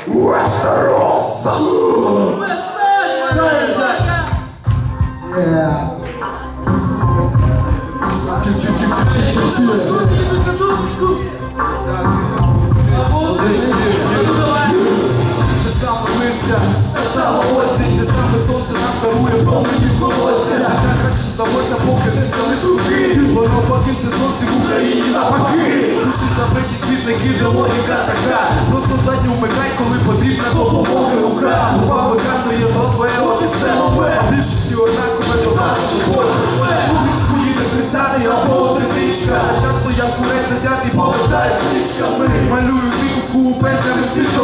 Westeros! Yeah. Та сама осінь, де саме сонце Забиті світ логіка така Просто задню вмикай, коли потрібна допомога. Рука Губа викатує до твоєго і все нове. Більшості однакове до нас живоє Другий свої не критяни або отритичка Часто я курець затятий повертає стрічками Малюю тиху пенсями не родини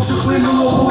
з лихом, що хлинуло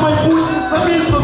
mas busque saber